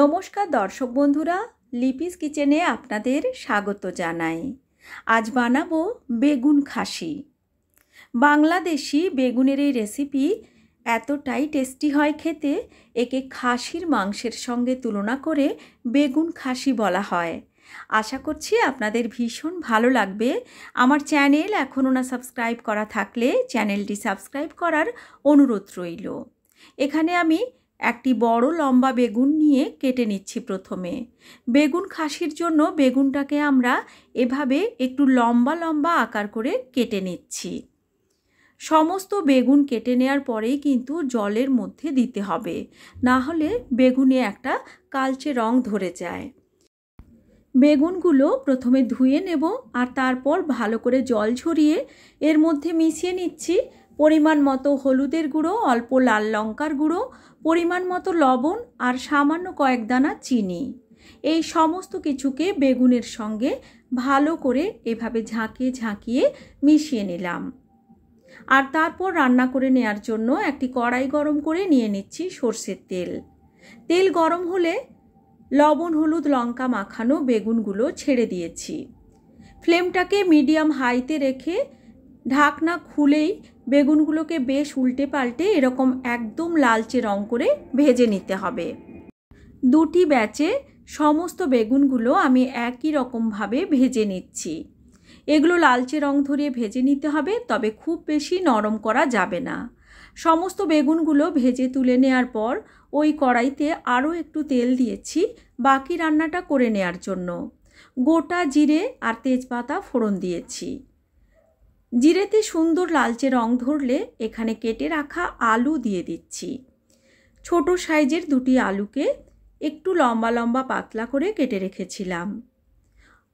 নমস্কার দর্শক বন্ধুরা, লিপিস কিচেনে আপনাদের স্বাগত জানাই। আজ বানাবো বেগুন খাসি। বাংলাদেশি বেগুনের এই রেসিপি এতটাই টেস্টি হয় খেতে, একে খাসির মাংসের সঙ্গে তুলনা করে বেগুন খাসি বলা হয়। আশা করছি আপনাদের ভীষণ ভালো লাগবে। আমার চ্যানেল এখনও না সাবস্ক্রাইব করা থাকলে চ্যানেলটি সাবস্ক্রাইব করার অনুরোধ রইল। এখানে আমি একটি বড় লম্বা বেগুন নিয়ে কেটে নিচ্ছি প্রথমে। বেগুন খাসির জন্য বেগুনটাকে আমরা এভাবে একটু লম্বা লম্বা আকার করে কেটে নিচ্ছি। সমস্ত বেগুন কেটে নেওয়ার পরেই কিন্তু জলের মধ্যে দিতে হবে, না হলে বেগুনে একটা কালচে রং ধরে যায়। বেগুনগুলো প্রথমে ধুয়ে নেব আর তারপর ভালো করে জল ঝরিয়ে এর মধ্যে মিশিয়ে নিচ্ছি পরিমাণ মতো হলুদের গুঁড়ো, অল্প লাল লঙ্কার গুঁড়ো, পরিমাণ মতো লবণ আর সামান্য কয়েক দানা চিনি। এই সমস্ত কিছুকে বেগুনের সঙ্গে ভালো করে এভাবে ঝাঁকিয়ে ঝাঁকিয়ে মিশিয়ে নিলাম। আর তারপর রান্না করে নেয়ার জন্য একটি কড়াই গরম করে নিয়ে নিচ্ছি সর্ষের তেল। তেল গরম হলে লবণ, হলুদ, লঙ্কা মাখানো বেগুনগুলো ছেড়ে দিয়েছি। ফ্লেমটাকে মিডিয়াম হাইতে রেখে ঢাকনা খুলেই বেগুনগুলোকে বেশ উল্টে পাল্টে এরকম একদম লালচে রং করে ভেজে নিতে হবে। দুটি ব্যাচে সমস্ত বেগুনগুলো আমি একই রকমভাবে ভেজে নিচ্ছি। এগুলো লালচে রং ধরিয়ে ভেজে নিতে হবে, তবে খুব বেশি নরম করা যাবে না। সমস্ত বেগুনগুলো ভেজে তুলে নেওয়ার পর ওই কড়াইতে আরও একটু তেল দিয়েছি বাকি রান্নাটা করে নেওয়ার জন্য। গোটা জিরে আর তেজপাতা ফোড়ন দিয়েছি। জিরেতে সুন্দর লালচে রং ধরলে এখানে কেটে রাখা আলু দিয়ে দিচ্ছি। ছোট সাইজের দুটি আলুকে একটু লম্বা লম্বা পাতলা করে কেটে রেখেছিলাম।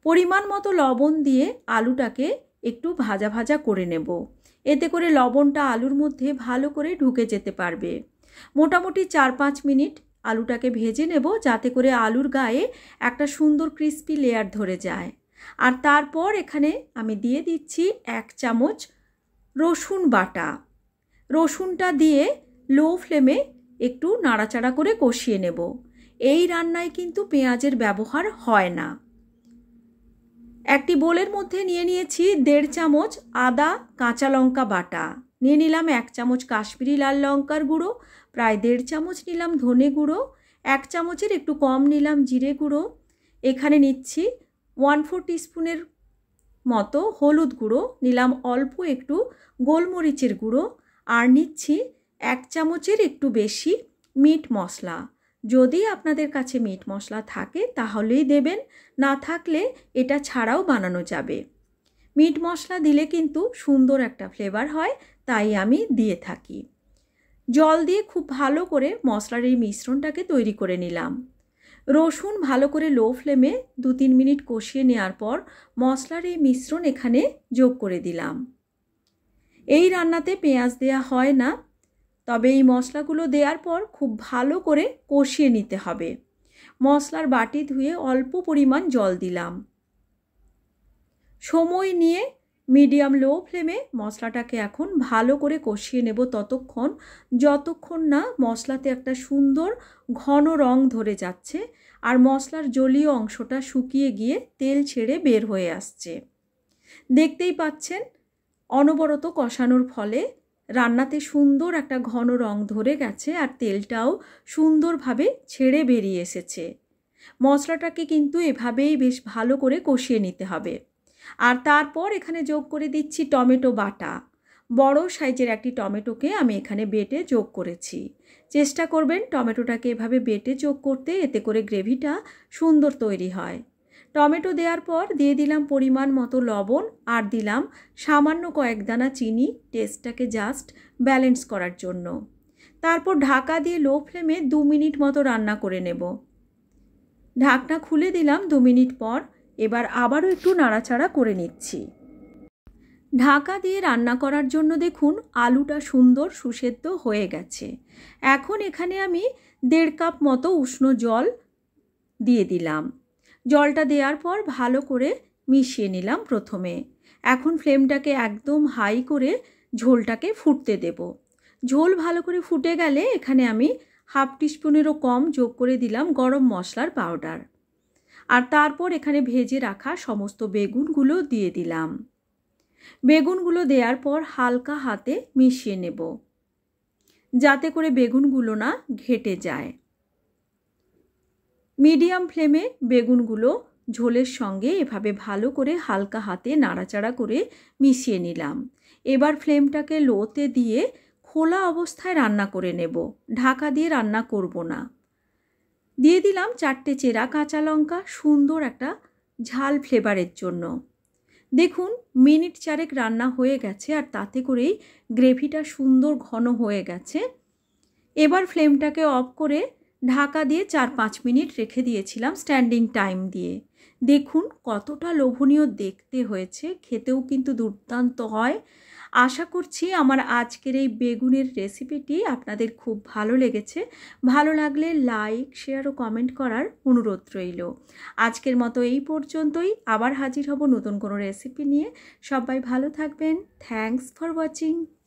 পরিমাণ মতো লবণ দিয়ে আলুটাকে একটু ভাজা ভাজা করে নেব। এতে করে লবণটা আলুর মধ্যে ভালো করে ঢুকে যেতে পারবে। মোটামুটি চার পাঁচ মিনিট আলুটাকে ভেজে নেব যাতে করে আলুর গায়ে একটা সুন্দর ক্রিস্পি লেয়ার ধরে যায়। আর তারপর এখানে আমি দিয়ে দিচ্ছি এক চামচ রসুন বাটা। রসুনটা দিয়ে লো ফ্লেমে একটু নাড়াচাড়া করে কষিয়ে নেব। এই রান্নায় কিন্তু পেঁয়াজের ব্যবহার হয় না। একটি বোলের মধ্যে নিয়ে নিয়েছি দেড় চামচ আদা কাঁচা লঙ্কা বাটা। নিয়ে নিলাম এক চামচ কাশ্মীরি লাল লঙ্কার গুঁড়ো, প্রায় দেড় চামচ নিলাম ধনে গুঁড়ো, এক চামচের একটু কম নিলাম জিরে গুঁড়ো। এখানে নিচ্ছি ওয়ান ফোর টিস্পুনের মতো হলুদ গুঁড়ো, নিলাম অল্প একটু গোলমরিচের গুঁড়ো আর নিচ্ছি এক চামচের একটু বেশি মিট মশলা। যদি আপনাদের কাছে মিট মশলা থাকে তাহলেই দেবেন, না থাকলে এটা ছাড়াও বানানো যাবে। মিট মশলা দিলে কিন্তু সুন্দর একটা ফ্লেভার হয়, তাই আমি দিয়ে থাকি। জল দিয়ে খুব ভালো করে মশলার এই মিশ্রণটাকে তৈরি করে নিলাম। রসুন ভালো করে লো ফ্লেমে দু তিন মিনিট কষিয়ে নেওয়ার পর মশলার এই মিশ্রণ এখানে যোগ করে দিলাম। এই রান্নাতে পেঁয়াজ দেয়া হয় না, তবে এই মশলাগুলো দেওয়ার পর খুব ভালো করে কষিয়ে নিতে হবে। মশলার বাটি ধুয়ে অল্প পরিমাণ জল দিলাম। সময় নিয়ে মিডিয়াম লো ফ্লেমে মশলাটাকে এখন ভালো করে কষিয়ে নেব ততক্ষণ। যতক্ষণ না মশলাতে একটা সুন্দর ঘন রং ধরে যাচ্ছে আর মশলার জলীয় অংশটা শুকিয়ে গিয়ে তেল ছেড়ে বের হয়ে আসছে। দেখতেই পাচ্ছেন, অনবরত কষানোর ফলে রান্নাতে সুন্দর একটা ঘন রং ধরে গেছে আর তেলটাও সুন্দরভাবে ছেড়ে বেরিয়ে এসেছে। মশলাটাকে কিন্তু এভাবেই বেশ ভালো করে কষিয়ে নিতে হবে। আর তারপর এখানে যোগ করে দিচ্ছি টমেটো বাটা। বড় সাইজের একটি টমেটোকে আমি এখানে বেটে যোগ করেছি। চেষ্টা করবেন টমেটোটাকে এভাবে বেটে যোগ করতে, এতে করে গ্রেভিটা সুন্দর তৈরি হয়। টমেটো দেওয়ার পর দিয়ে দিলাম পরিমাণ মতো লবণ আর দিলাম সামান্য কয়েক দানা চিনি টেস্টটাকে জাস্ট ব্যালেন্স করার জন্য। তারপর ঢাকা দিয়ে লো ফ্লেমে দু মিনিট মতো রান্না করে নেব। ঢাকনা খুলে দিলাম দু মিনিট পর। এবার আবারও একটু নাড়াচাড়া করে নিচ্ছি। ঢাকা দিয়ে রান্না করার জন্য দেখুন আলুটা সুন্দর সুসেদ্ধ হয়ে গেছে। এখন এখানে আমি দেড় কাপ মতো উষ্ণ জল দিয়ে দিলাম। জলটা দেওয়ার পর ভালো করে মিশিয়ে নিলাম প্রথমে। এখন ফ্লেমটাকে একদম হাই করে ঝোলটাকে ফুটতে দেব। ঝোল ভালো করে ফুটে গেলে এখানে আমি হাফ টিস্পুনেরও কম যোগ করে দিলাম গরম মশলার পাউডার। আর তারপর এখানে ভেজে রাখা সমস্ত বেগুনগুলো দিয়ে দিলাম। বেগুনগুলো দেওয়ার পর হালকা হাতে মিশিয়ে নেব, যাতে করে বেগুনগুলো না ঘেটে যায়। মিডিয়াম ফ্লেমে বেগুনগুলো ঝোলের সঙ্গে এভাবে ভালো করে হালকা হাতে নাড়াচাড়া করে মিশিয়ে নিলাম। এবার ফ্লেমটাকে লোতে দিয়ে খোলা অবস্থায় রান্না করে নেব। ঢাকা দিয়ে রান্না করব না। দিয়ে দিলাম চারটে চেরা কাঁচা লঙ্কা, সুন্দর একটা ঝাল ফ্লেভারের জন্য। দেখুন, মিনিট চারেক রান্না হয়ে গেছে আর তাতে করেই গ্রেভিটা সুন্দর ঘন হয়ে গেছে। এবার ফ্লেমটাকে অফ করে ঢাকা দিয়ে চার পাঁচ মিনিট রেখে দিয়েছিলাম স্ট্যান্ডিং টাইম দিয়ে। দেখুন, কতটা লোভনীয় দেখতে হয়েছে, খেতেও কিন্তু দুর্দান্ত হয়। আশা করছি আমার আজকের এই বেগুনের রেসিপিটি আপনাদের খুব ভালো লেগেছে। ভালো লাগলে লাইক, শেয়ার ও কমেন্ট করার অনুরোধ রইল। আজকের মতো এই পর্যন্তই। আবার হাজির হব নতুন কোনো রেসিপি নিয়ে। সবাই ভালো থাকবেন। Thanks for watching.